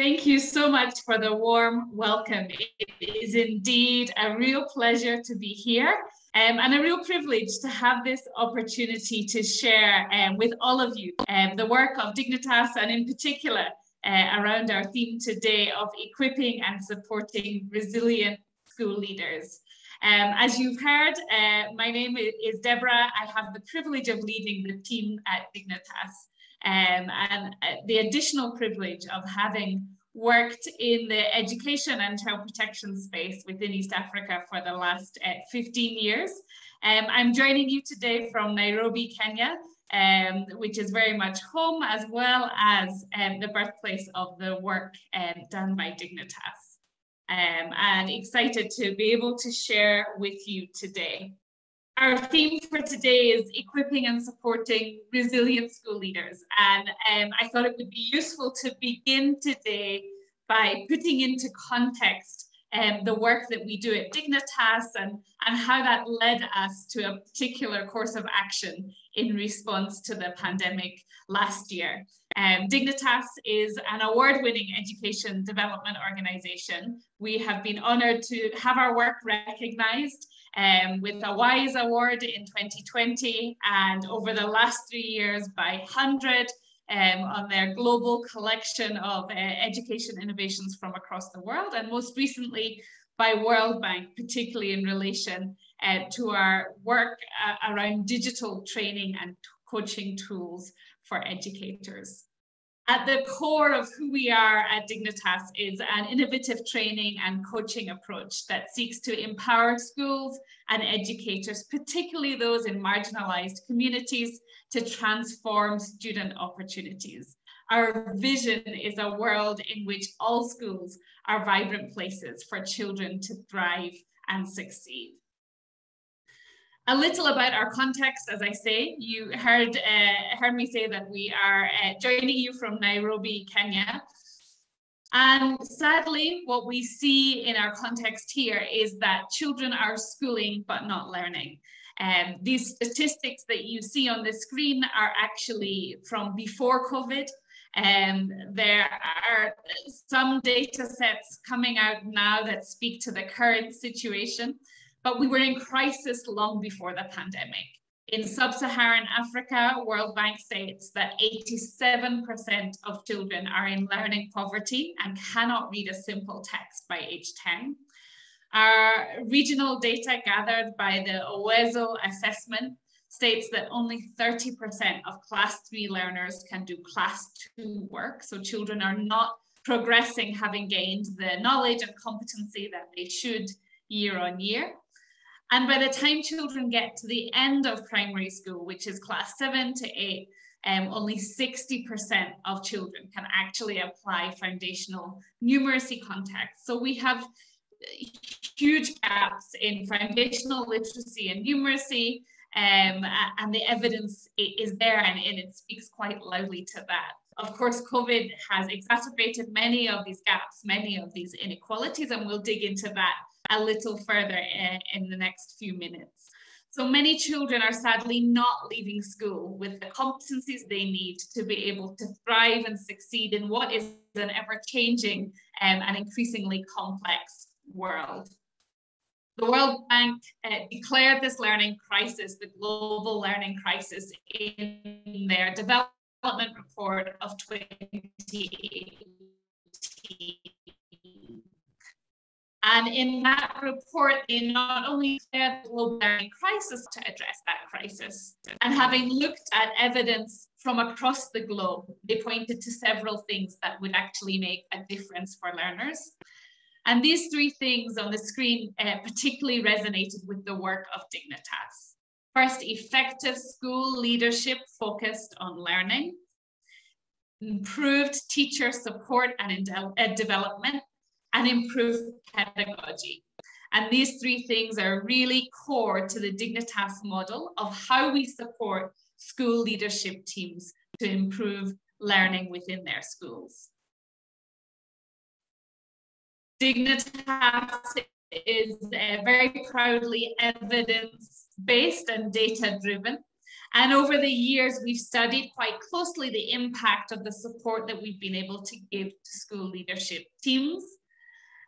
Thank you so much for the warm welcome. It is indeed a real pleasure to be here um, and a real privilege to have this opportunity to share um, with all of you um, the work of Dignitas and in particular uh, around our theme today of equipping and supporting resilient school leaders. Um, as you've heard, uh, my name is Deborah. I have the privilege of leading the team at Dignitas um, and uh, the additional privilege of having worked in the education and child protection space within East Africa for the last uh, 15 years. Um, I'm joining you today from Nairobi, Kenya, um, which is very much home as well as um, the birthplace of the work um, done by Dignitas. Um, and excited to be able to share with you today. Our theme for today is equipping and supporting resilient school leaders. And um, I thought it would be useful to begin today by putting into context um, the work that we do at Dignitas and, and how that led us to a particular course of action in response to the pandemic last year. Um, Dignitas is an award-winning education development organization. We have been honored to have our work recognized um, with a WISE Award in 2020 and over the last three years by HundrED um, on their global collection of uh, education innovations from across the world and most recently by World Bank, particularly in relation uh, to our work uh, around digital training and coaching tools for educators. At the core of who we are at Dignitas is an innovative training and coaching approach that seeks to empower schools and educators, particularly those in marginalized communities, to transform student opportunities. Our vision is a world in which all schools are vibrant places for children to thrive and succeed. A little about our context, as I say, you heard, uh, heard me say that we are uh, joining you from Nairobi, Kenya. And sadly, what we see in our context here is that children are schooling but not learning. Um, these statistics that you see on the screen are actually from before COVID. And um, there are some data sets coming out now that speak to the current situation. But we were in crisis long before the pandemic. In sub-Saharan Africa, World Bank states that 87% of children are in learning poverty and cannot read a simple text by age 10. Our regional data gathered by the Uwezo assessment states that only 30% of class three learners can do class two work. So children are not progressing having gained the knowledge and competency that they should year on year. And by the time children get to the end of primary school, which is class seven to eight, um, only 60% of children can actually apply foundational numeracy context. So we have huge gaps in foundational literacy and numeracy, um, and the evidence is there and, and it speaks quite loudly to that. Of course, COVID has exacerbated many of these gaps, many of these inequalities, and we'll dig into that a little further in, in the next few minutes. So many children are sadly not leaving school with the competencies they need to be able to thrive and succeed in what is an ever changing um, and increasingly complex world. The World Bank uh, declared this learning crisis, the global learning crisis, in their development report of 2018. And in that report, they not only declared the global crisis to address that crisis, and having looked at evidence from across the globe, they pointed to several things that would actually make a difference for learners. And these three things on the screen uh, particularly resonated with the work of Dignitas. First, effective school leadership focused on learning, improved teacher support and uh, development, and improve pedagogy. And these three things are really core to the Dignitas model of how we support school leadership teams to improve learning within their schools. Dignitas is uh, very proudly evidence-based and data-driven. And over the years, we've studied quite closely the impact of the support that we've been able to give to school leadership teams.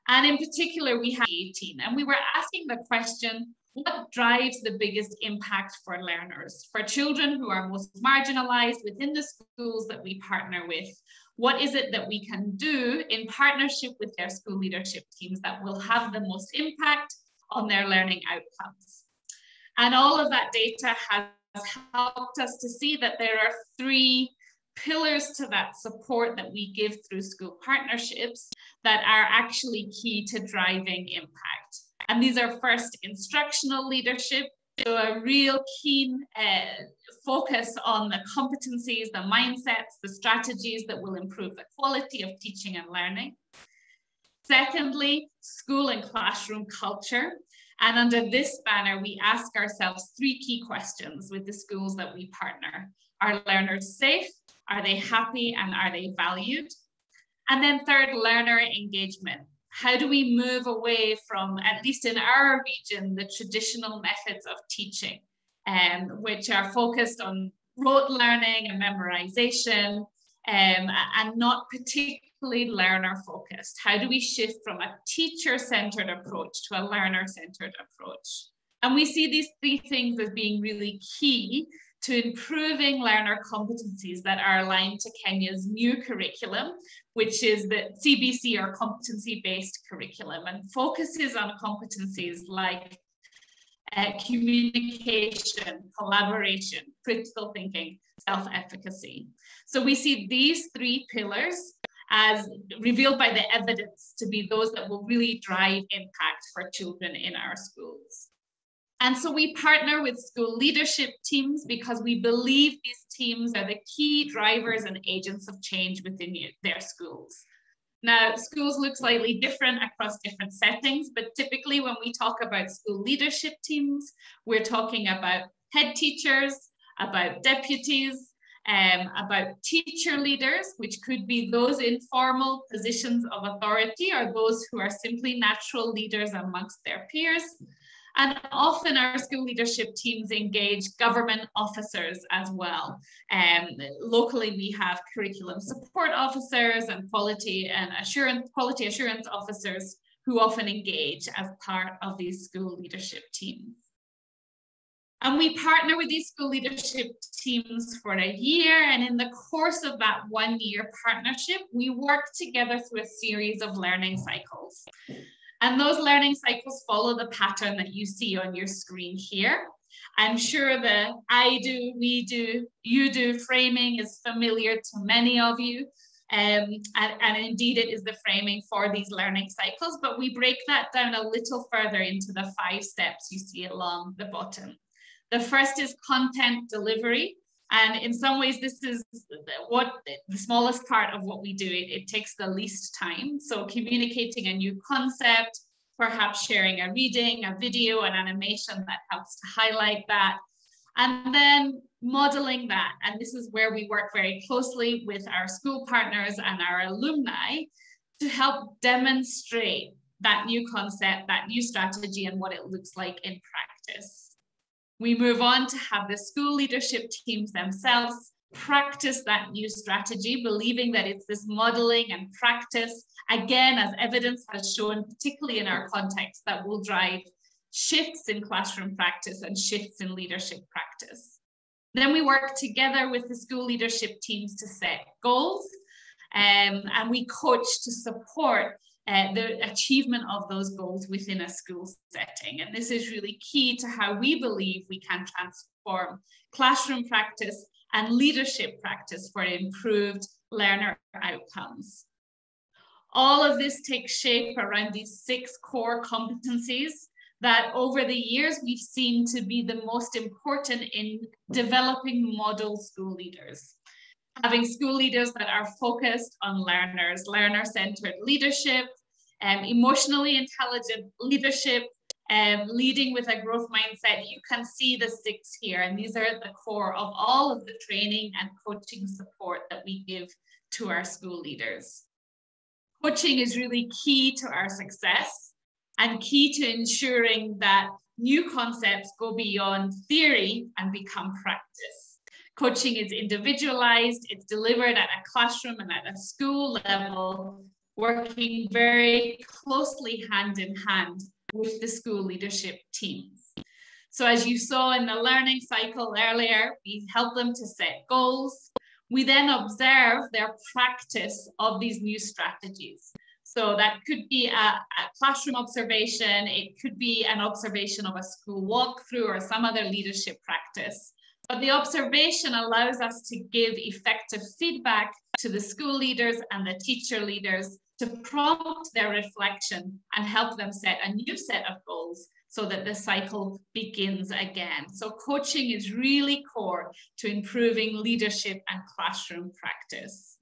And in particular, we have 18, and we were asking the question, what drives the biggest impact for learners, for children who are most marginalized within the schools that we partner with? What is it that we can do in partnership with their school leadership teams that will have the most impact on their learning outcomes? And all of that data has helped us to see that there are three pillars to that support that we give through school partnerships that are actually key to driving impact. And these are first instructional leadership, so a real keen uh, focus on the competencies, the mindsets, the strategies that will improve the quality of teaching and learning. Secondly, school and classroom culture. And under this banner, we ask ourselves three key questions with the schools that we partner. Are learners safe? Are they happy and are they valued? And then third, learner engagement. How do we move away from, at least in our region, the traditional methods of teaching, um, which are focused on rote learning and memorization, um, and not particularly learner focused? How do we shift from a teacher centered approach to a learner centered approach? And we see these three things as being really key to improving learner competencies that are aligned to Kenya's new curriculum, which is the CBC or competency based curriculum and focuses on competencies like uh, communication, collaboration, critical thinking, self efficacy. So we see these three pillars as revealed by the evidence to be those that will really drive impact for children in our schools. And so we partner with school leadership teams because we believe these teams are the key drivers and agents of change within their schools. Now, schools look slightly different across different settings, but typically when we talk about school leadership teams, we're talking about head teachers, about deputies, um, about teacher leaders, which could be those informal positions of authority or those who are simply natural leaders amongst their peers. And often our school leadership teams engage government officers as well. Um, locally, we have curriculum support officers and quality and assurance, quality assurance officers who often engage as part of these school leadership teams. And we partner with these school leadership teams for a year. And in the course of that one year partnership, we work together through a series of learning cycles. And those learning cycles follow the pattern that you see on your screen here. I'm sure the I do, we do, you do framing is familiar to many of you. Um, and, and, indeed, it is the framing for these learning cycles, but we break that down a little further into the five steps you see along the bottom. The first is content delivery. And in some ways, this is what the smallest part of what we do. It, it takes the least time. So communicating a new concept, perhaps sharing a reading, a video, an animation that helps to highlight that. And then modeling that. And this is where we work very closely with our school partners and our alumni to help demonstrate that new concept, that new strategy, and what it looks like in practice. We move on to have the school leadership teams themselves practice that new strategy, believing that it's this modeling and practice, again, as evidence has shown, particularly in our context, that will drive shifts in classroom practice and shifts in leadership practice. Then we work together with the school leadership teams to set goals um, and we coach to support uh, the achievement of those goals within a school setting. And this is really key to how we believe we can transform classroom practice and leadership practice for improved learner outcomes. All of this takes shape around these six core competencies that over the years we've seen to be the most important in developing model school leaders having school leaders that are focused on learners, learner-centered leadership, um, emotionally intelligent leadership, um, leading with a growth mindset. You can see the six here, and these are the core of all of the training and coaching support that we give to our school leaders. Coaching is really key to our success and key to ensuring that new concepts go beyond theory and become practice. Coaching is individualized, it's delivered at a classroom and at a school level, working very closely hand in hand with the school leadership teams. So as you saw in the learning cycle earlier, we help them to set goals. We then observe their practice of these new strategies. So that could be a, a, classroom observation, it could be an observation of a school walkthrough or some other leadership practice. The observation allows us to give effective feedback to the school leaders and the teacher leaders to prompt their reflection and help them set a new set of goals so that the cycle begins again. So coaching is really core to improving leadership and classroom practice.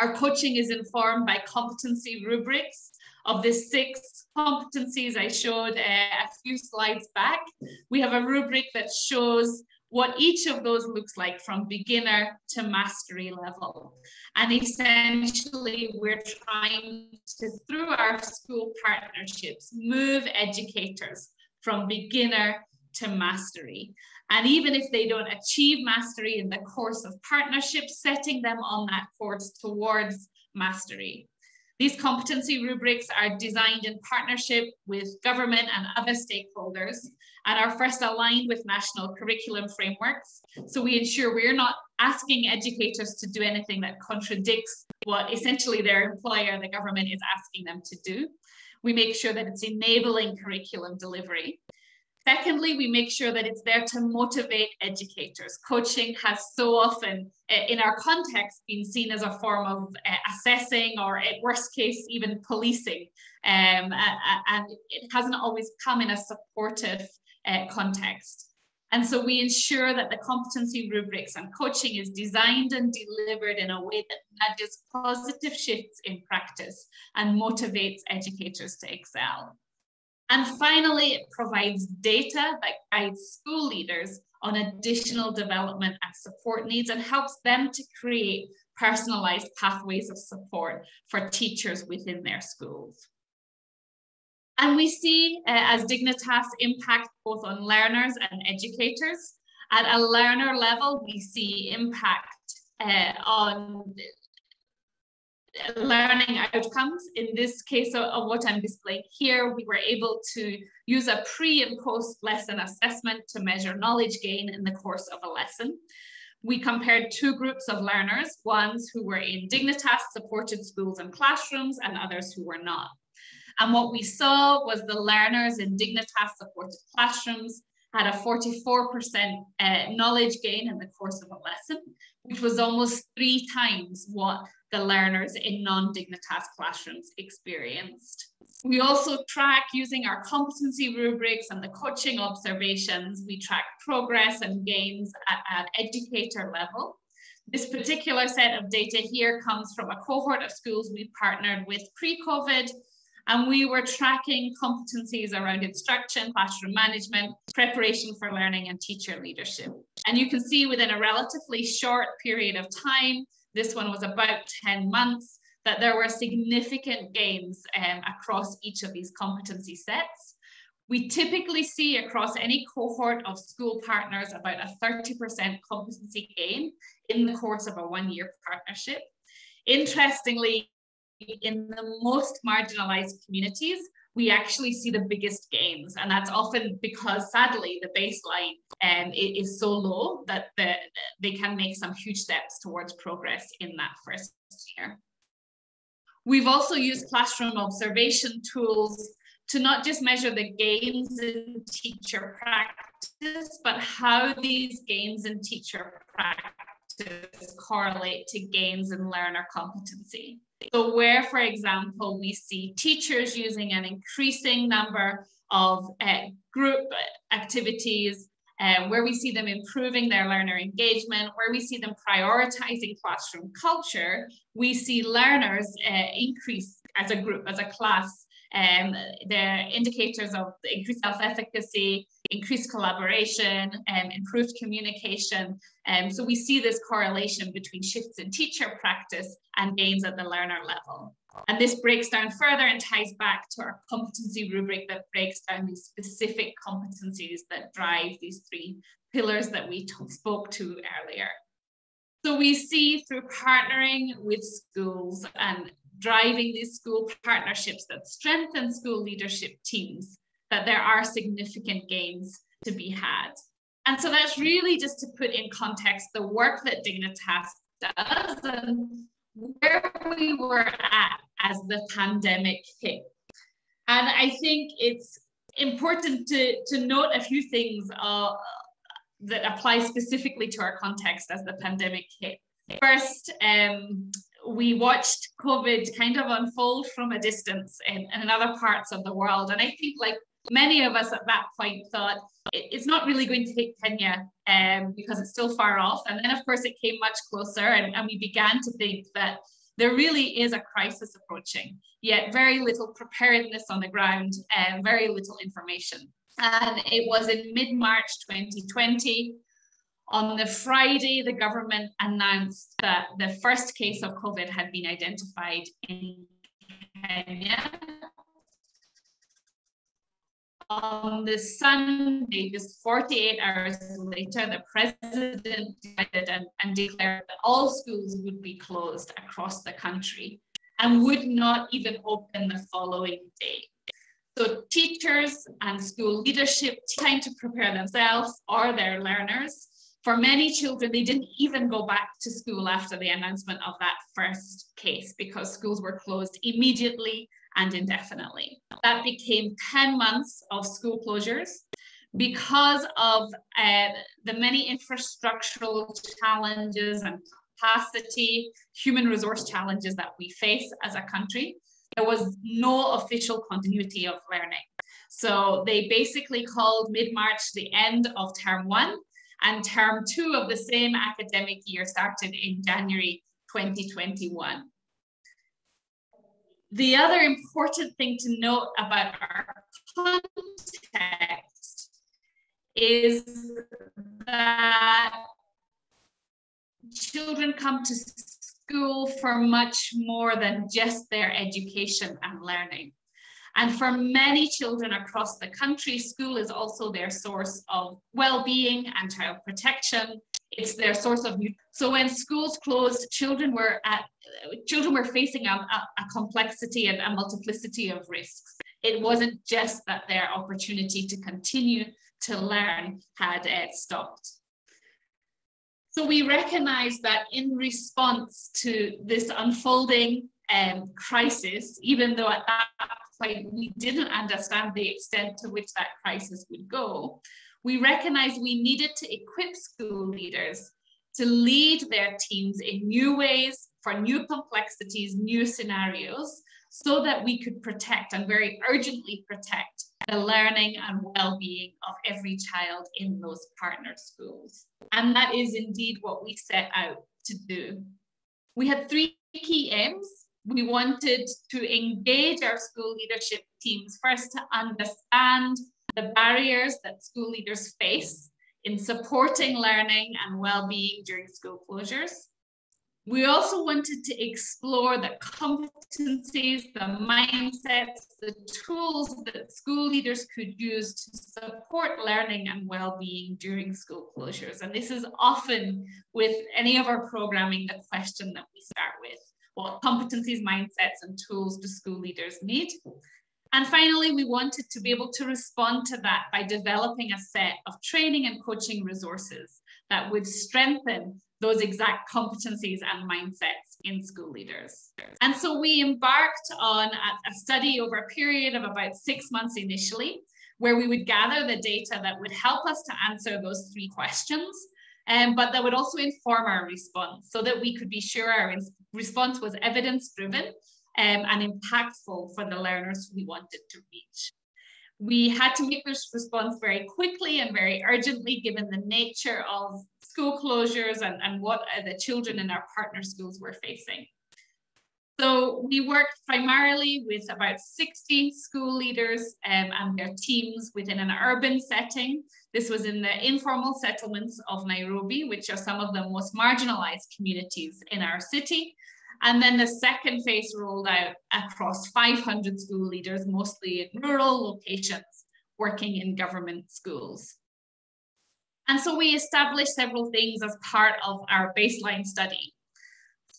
Our coaching is informed by competency rubrics of the six competencies I showed uh, a few slides back. We have a rubric that shows what each of those looks like from beginner to mastery level. And essentially, we're trying to, through our school partnerships, move educators from beginner to mastery. And even if they don't achieve mastery in the course of partnership, setting them on that course towards mastery. These competency rubrics are designed in partnership with government and other stakeholders and are first aligned with national curriculum frameworks. So we ensure we're not asking educators to do anything that contradicts what essentially their employer, the government, is asking them to do. We make sure that it's enabling curriculum delivery. Secondly, we make sure that it's there to motivate educators. Coaching has so often, eh, in our context, been seen as a form of uh, assessing or, at worst case, even policing. Um, and it hasn't always come in a supportive uh, context. And so we ensure that the competency rubrics and coaching is designed and delivered in a way that nudges positive shifts in practice and motivates educators to excel. And finally, it provides data that guides school leaders on additional development and support needs and helps them to create personalized pathways of support for teachers within their schools. And we see uh, as Dignitas impact both on learners and educators. At a learner level, we see impact uh, on learning outcomes. In this case of, of, what I'm displaying here, we were able to use a pre and post lesson assessment to measure knowledge gain in the course of a lesson. We compared two groups of learners, ones who were in Dignitas supported schools and classrooms and others who were not. And what we saw was the learners in Dignitas supported classrooms had a 44% uh, knowledge gain in the course of a lesson, which was almost three times what the learners in non-Dignitas classrooms experienced. We also track using our competency rubrics and the coaching observations, we track progress and gains at, at educator level. This particular set of data here comes from a cohort of schools we partnered with pre-COVID and we were tracking competencies around instruction, classroom management, preparation for learning, and teacher leadership. And you can see within a relatively short period of time, this one was about 10 months, that there were significant gains um, across each of these competency sets. We typically see across any cohort of school partners about a 30% competency gain in the course of a one-year partnership. Interestingly, in the most marginalized communities, we actually see the biggest gains. And that's often because sadly the baseline um, is so low that the, they can make some huge steps towards progress in that first year. We've also used classroom observation tools to not just measure the gains in teacher practice, but how these gains in teacher practice correlate to gains in learner competency. So where, for example, we see teachers using an increasing number of uh, group activities, uh, where we see them improving their learner engagement, where we see them prioritizing classroom culture, we see learners uh, increase as a group, as a class, um, the indicators of increased self-efficacy, increased collaboration, um, improved communication. Um, so we see this correlation between shifts in teacher practice and gains at the learner level. And this breaks down further and ties back to our competency rubric that breaks down these specific competencies that drive these three pillars that we spoke to earlier. So we see through partnering with schools and driving these school partnerships that strengthen school leadership teams that there are significant gains to be had. And so that's really just to put in context the work that Dignitas does and where we were at as the pandemic hit. And I think it's important to, to note a few things uh, that apply specifically to our context as the pandemic hit. First, um, we watched COVID kind of unfold from a distance in, in other parts of the world. And I think, like many of us at that point, thought it's not really going to hit Kenya um, because it's still far off. And then, of course, it came much closer, and, and we began to think that there really is a crisis approaching, yet very little preparedness on the ground and very little information. And it was in mid March 2020 on the Friday, the government announced that the first case of COVID had been identified in Kenya. On the Sunday, just 48 hours later, the president decided and, and declared that all schools would be closed across the country and would not even open the following day. So teachers and school leadership time to prepare themselves or their learners for many children, they didn't even go back to school after the announcement of that first case because schools were closed immediately and indefinitely. That became 10 months of school closures because of uh, the many infrastructural challenges and capacity, human resource challenges that we face as a country. There was no official continuity of learning. So they basically called mid-March the end of term one and term two of the same academic year started in January 2021. The other important thing to note about our context is that children come to school for much more than just their education and learning. And for many children across the country, school is also their source of well-being and child protection. It's their source of new. so when schools closed, children were at children were facing a, a, a complexity and a multiplicity of risks. It wasn't just that their opportunity to continue to learn had uh, stopped. So we recognize that in response to this unfolding um, crisis, even though at that we didn't understand the extent to which that crisis would go, we recognized we needed to equip school leaders to lead their teams in new ways for new complexities, new scenarios, so that we could protect and very urgently protect the learning and well-being of every child in those partner schools. And that is indeed what we set out to do. We had three key aims we wanted to engage our school leadership teams first to understand the barriers that school leaders face in supporting learning and well-being during school closures. We also wanted to explore the competencies, the mindsets, the tools that school leaders could use to support learning and well-being during school closures. And this is often with any of our programming the question that we start with what competencies, mindsets, and tools do school leaders need? And finally, we wanted to be able to respond to that by developing a set of training and coaching resources that would strengthen those exact competencies and mindsets in school leaders. And so we embarked on a, study over a period of about six months initially, where we would gather the data that would help us to answer those three questions um, but that would also inform our response so that we could be sure our response was evidence driven um, and impactful for the learners we wanted to reach. We had to make this response very quickly and very urgently given the nature of school closures and, and what the children in our partner schools were facing. So we worked primarily with about 60 school leaders um, and their teams within an urban setting. This was in the informal settlements of Nairobi, which are some of the most marginalized communities in our city. And then the second phase rolled out across 500 school leaders, mostly in rural locations, working in government schools. And so we established several things as part of our baseline study.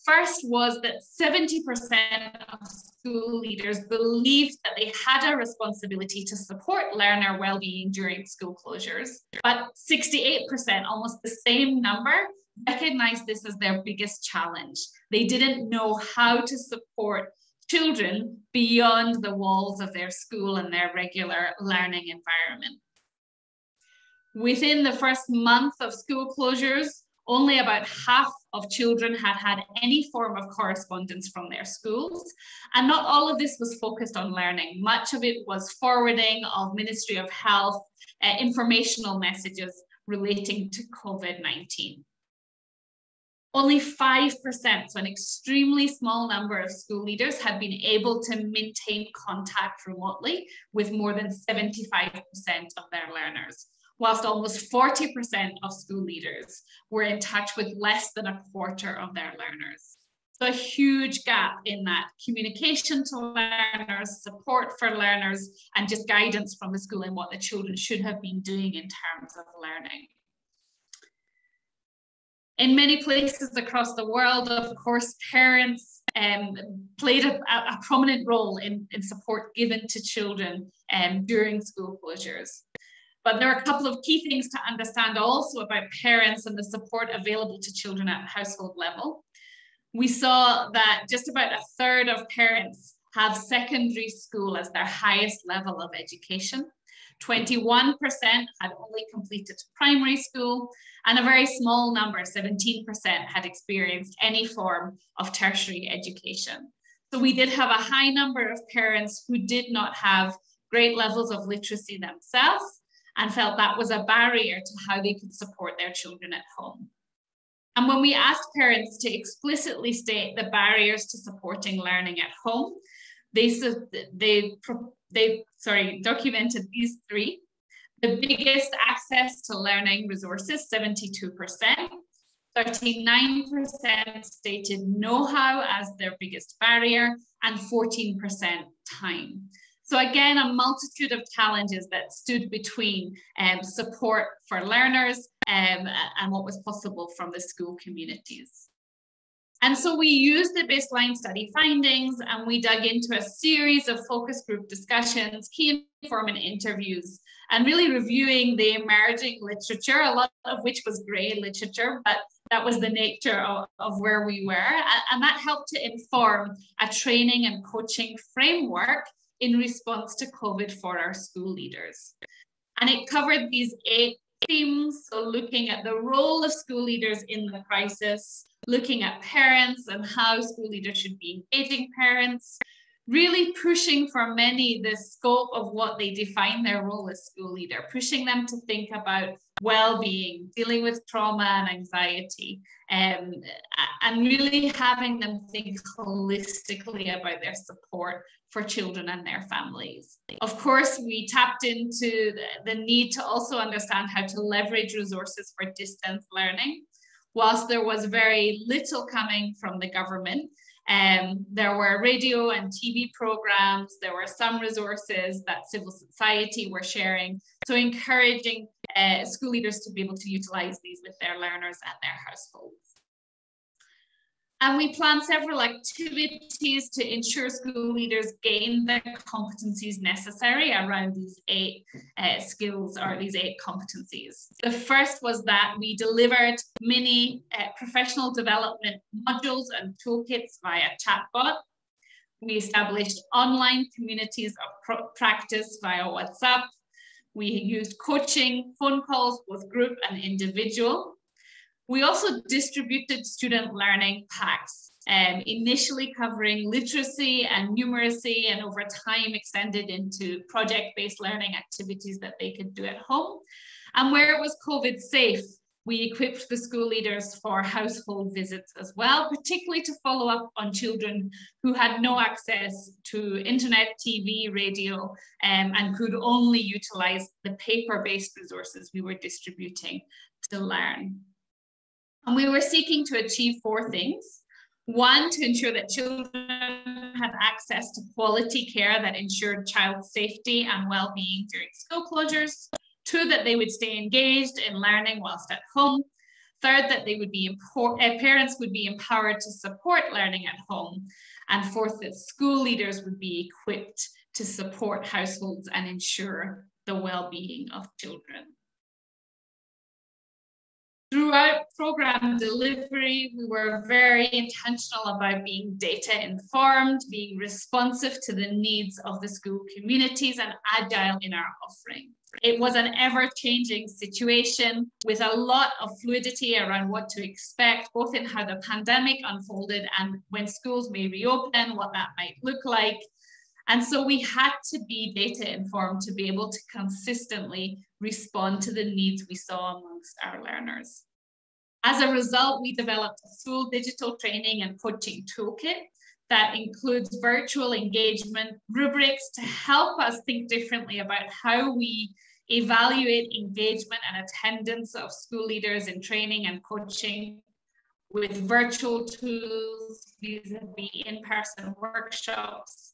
First was that 70% of school leaders believed that they had a responsibility to support learner well-being during school closures, but 68%, almost the same number, recognized this as their biggest challenge. They didn't know how to support children beyond the walls of their school and their regular learning environment. Within the first month of school closures, only about half of children had had any form of correspondence from their schools. And not all of this was focused on learning. Much of it was forwarding of Ministry of Health uh, informational messages relating to COVID-19. Only 5%, so an extremely small number of school leaders had been able to maintain contact remotely with more than 75% of their learners whilst almost 40% of school leaders were in touch with less than a quarter of their learners. So a huge gap in that communication to learners, support for learners, and just guidance from the school and what the children should have been doing in terms of learning. In many places across the world, of course, parents um, played a, a, prominent role in, in support given to children um, during school closures. But there are a couple of key things to understand also about parents and the support available to children at household level. We saw that just about a third of parents have secondary school as their highest level of education. 21% had only completed primary school, and a very small number, 17%, had experienced any form of tertiary education. So we did have a high number of parents who did not have great levels of literacy themselves and felt that was a barrier to how they could support their children at home. And when we asked parents to explicitly state the barriers to supporting learning at home, they, they, they sorry, documented these three. The biggest access to learning resources, 72%. 39% stated know-how as their biggest barrier and 14% time. So again, a multitude of challenges that stood between um, support for learners um, and what was possible from the school communities. And so we used the baseline study findings and we dug into a series of focus group discussions, key informant interviews, and really reviewing the emerging literature, a lot of which was grey literature, but that was the nature of, of where we were. And that helped to inform a training and coaching framework in response to COVID for our school leaders. And it covered these eight themes. So looking at the role of school leaders in the crisis, looking at parents and how school leaders should be engaging parents, really pushing for many the scope of what they define their role as school leader, pushing them to think about well-being, dealing with trauma and anxiety, um, and really having them think holistically about their support for children and their families. Of course, we tapped into the need to also understand how to leverage resources for distance learning. Whilst there was very little coming from the government, um, there were radio and TV programs, there were some resources that civil society were sharing. So encouraging uh, school leaders to be able to utilize these with their learners and their households. And we plan several activities to ensure school leaders gain the competencies necessary around these eight uh, skills or these eight competencies. The first was that we delivered mini uh, professional development modules and toolkits via chatbot. We established online communities of practice via WhatsApp. We used coaching, phone calls, both group and individual. We also distributed student learning packs, um, initially covering literacy and numeracy, and over time extended into project-based learning activities that they could do at home. And where it was COVID safe, We equipped the school leaders for household visits as well, particularly to follow up on children who had no access to internet, TV, radio, um, and could only utilize the paper-based resources we were distributing to learn. And we were seeking to achieve four things. One, to ensure that children had access to quality care that ensured child safety and well-being during school closures. Two, that they would stay engaged in learning whilst at home. Third, that they would be uh, parents would be empowered to support learning at home. And fourth, that school leaders would be equipped to support households and ensure the well-being of children. Throughout program delivery, we were very intentional about being data informed, being responsive to the needs of the school communities and agile in our offering. It was an ever changing situation with a lot of fluidity around what to expect, both in how the pandemic unfolded and when schools may reopen, what that might look like. And so we had to be data informed to be able to consistently respond to the needs we saw amongst our learners. As a result, we developed a full digital training and coaching toolkit that includes virtual engagement rubrics to help us think differently about how we evaluate engagement and attendance of school leaders in training and coaching with virtual tools, vis-a-vis in-person workshops.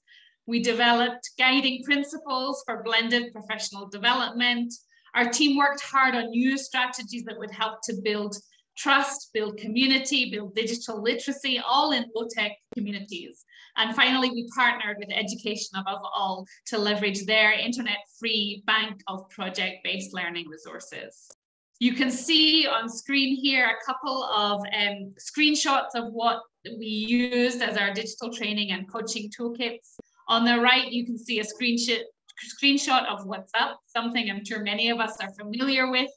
We developed guiding principles for blended professional development. Our team worked hard on new strategies that would help to build trust, build community, build digital literacy, all in low-tech communities. And finally, we partnered with Education Above All to leverage their internet-free bank of project-based learning resources. You can see on screen here a couple of um, screenshots of what we used as our digital training and coaching toolkits. On the right, you can see a screenshot, screenshot of WhatsApp, something I'm sure many of us are familiar with.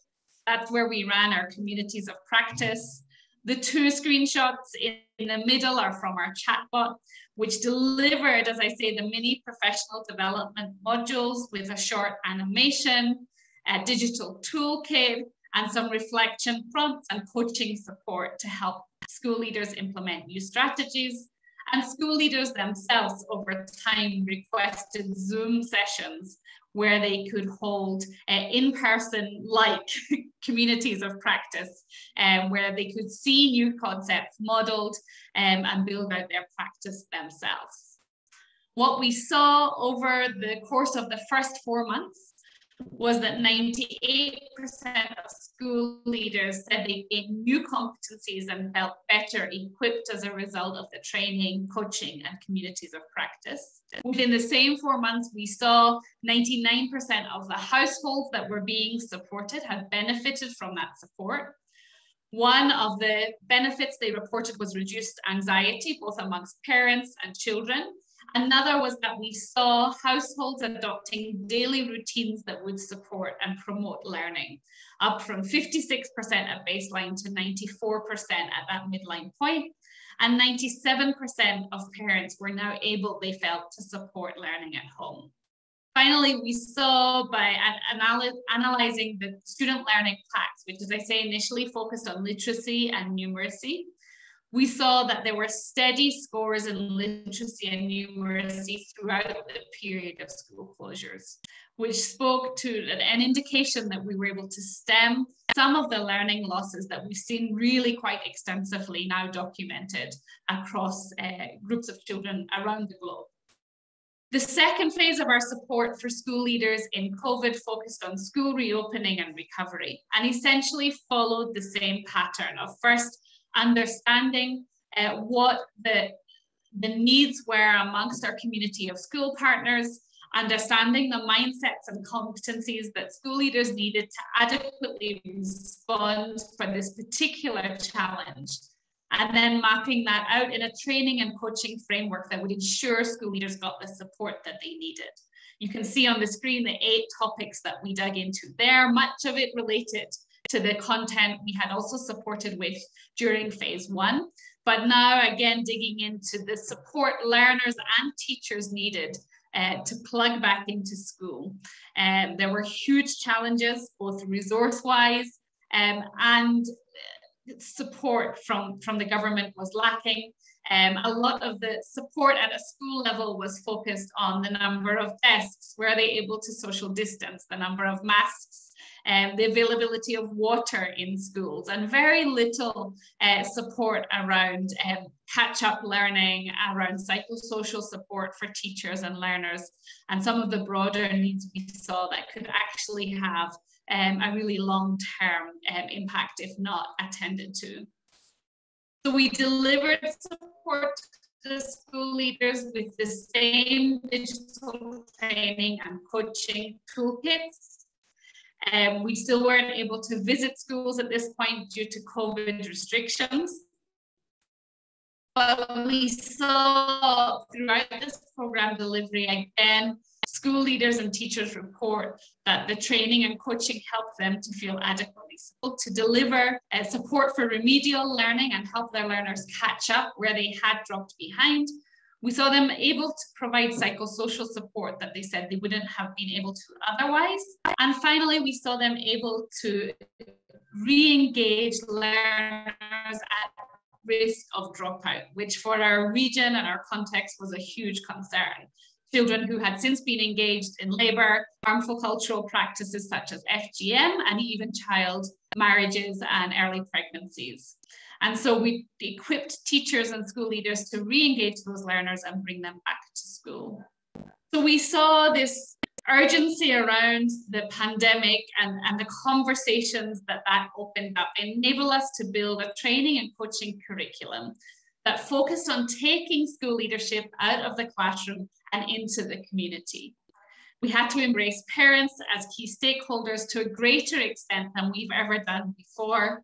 That's where we ran our communities of practice. The two screenshots in the middle are from our chatbot, which delivered, as I say, the mini professional development modules with a short animation, a digital toolkit, and some reflection prompts and coaching support to help school leaders implement new strategies. And school leaders themselves over time requested Zoom sessions where they could hold uh, in-person like communities of practice um, where they could see new concepts modeled um, and build out their practice themselves. What we saw over the course of the first four months was that 98% of school leaders said they gained new competencies and felt better equipped as a result of the training, coaching, and communities of practice. Within the same four months, we saw 99% of the households that were being supported had benefited from that support. One of the benefits they reported was reduced anxiety, both amongst parents and children. Another was that we saw households adopting daily routines that would support and promote learning, up from 56% at baseline to 94% at that midline point. And 97% of parents were now able, they felt, to support learning at home. Finally, we saw by anal analyzing the student learning packs, which as I say, initially focused on literacy and numeracy, we saw that there were steady scores in literacy and numeracy throughout the period of school closures, which spoke to an indication that we were able to stem some of the learning losses that we've seen really quite extensively now documented across uh, groups of children around the globe. The second phase of our support for school leaders in COVID focused on school reopening and recovery and essentially followed the same pattern of first understanding uh, what the, the needs were amongst our community of school partners, understanding the mindsets and competencies that school leaders needed to adequately respond for this particular challenge. And then mapping that out in a training and coaching framework that would ensure school leaders got the support that they needed. You can see on the screen the eight topics that we dug into there, much of it related to the content we had also supported with during phase one. But now again, digging into the support learners and teachers needed uh, to plug back into school. Um, there were huge challenges, both resource-wise, um, and support from, from the government was lacking. Um, a lot of the support at a school level was focused on the number of desks, were they able to social distance, the number of masks, um, the availability of water in schools, and very little uh, support around um, catch-up learning, around psychosocial support for teachers and learners, and some of the broader needs we saw that could actually have um, a really long-term um, impact if not attended to. So we delivered support to the school leaders with the same digital training and coaching toolkits. Um, we still weren't able to visit schools at this point due to COVID restrictions. But we saw throughout this program delivery again School leaders and teachers report that the training and coaching helped them to feel adequately to deliver uh, support for remedial learning and help their learners catch up where they had dropped behind. We saw them able to provide psychosocial support that they said they wouldn't have been able to otherwise. And finally, we saw them able to re-engage learners at risk of dropout, which for our region and our context was a huge concern children who had since been engaged in labour, harmful cultural practices such as FGM, and even child marriages and early pregnancies. And so we equipped teachers and school leaders to re-engage those learners and bring them back to school. So we saw this urgency around the pandemic and, and the conversations that that opened up enable us to build a training and coaching curriculum that focused on taking school leadership out of the classroom and into the community. We had to embrace parents as key stakeholders to a greater extent than we've ever done before.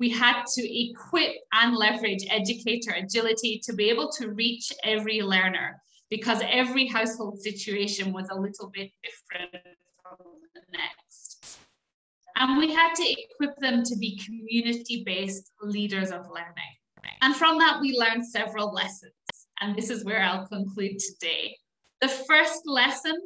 We had to equip and leverage educator agility to be able to reach every learner because every household situation was a little bit different from the next. And we had to equip them to be community-based leaders of learning. And from that, we learned several lessons. And this is where I'll conclude today. The first lesson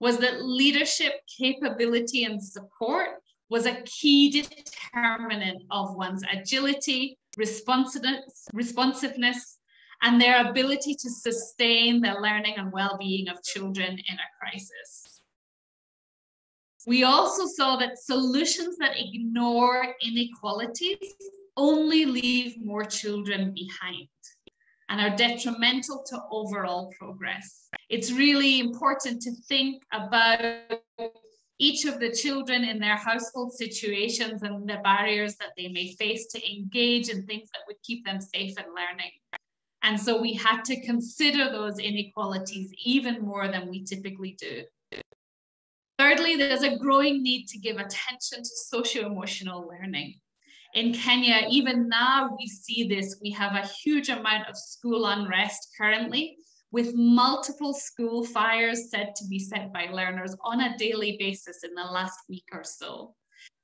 was that leadership capability and support was a key determinant of one's agility, responsiveness, responsiveness, and their ability to sustain the learning and well-being of children in a crisis. We also saw that solutions that ignore inequalities only leave more children behind and are detrimental to overall progress. It's really important to think about each of the children in their household situations and the barriers that they may face to engage in things that would keep them safe and learning. And so we had to consider those inequalities even more than we typically do. Thirdly, there's a growing need to give attention to socio-emotional learning in Kenya, even now we see this. We have a huge amount of school unrest currently, with multiple school fires said to be set by learners on a daily basis in the last week or so.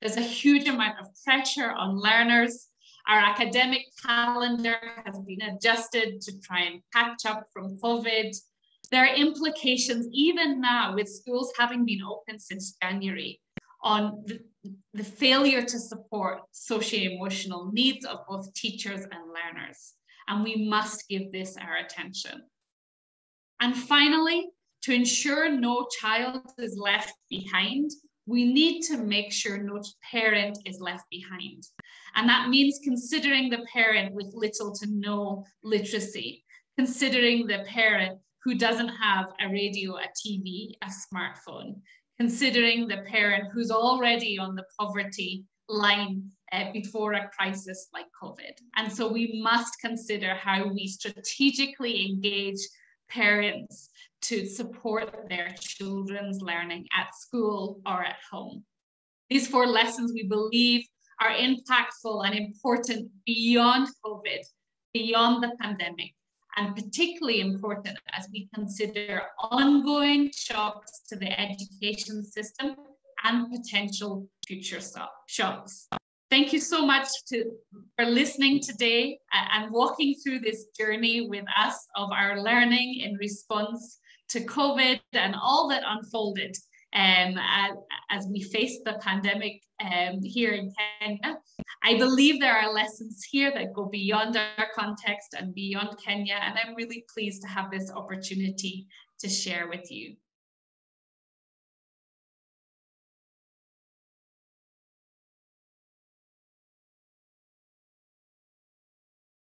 There's a huge amount of pressure on learners. Our academic calendar has been adjusted to try and catch up from COVID. There are implications even now with schools having been open since January on the, the failure to support socio-emotional needs of both teachers and learners. And we must give this our attention. And finally, to ensure no child is left behind, we need to make sure no parent is left behind. And that means considering the parent with little to no literacy, considering the parent who doesn't have a radio, a TV, a smartphone, considering the parent who's already on the poverty line uh, before a crisis like COVID. And so we must consider how we strategically engage parents to support their children's learning at school or at home. These four lessons we believe are impactful and important beyond COVID, beyond the pandemic, and particularly important as we consider ongoing shocks to the education system and potential future shocks. Thank you so much to, for listening today and walking through this journey with us of our learning in response to COVID and all that unfolded um, as, as we face the pandemic um, here in Kenya. I believe there are lessons here that go beyond our context and beyond Kenya, and I'm really pleased to have this opportunity to share with you.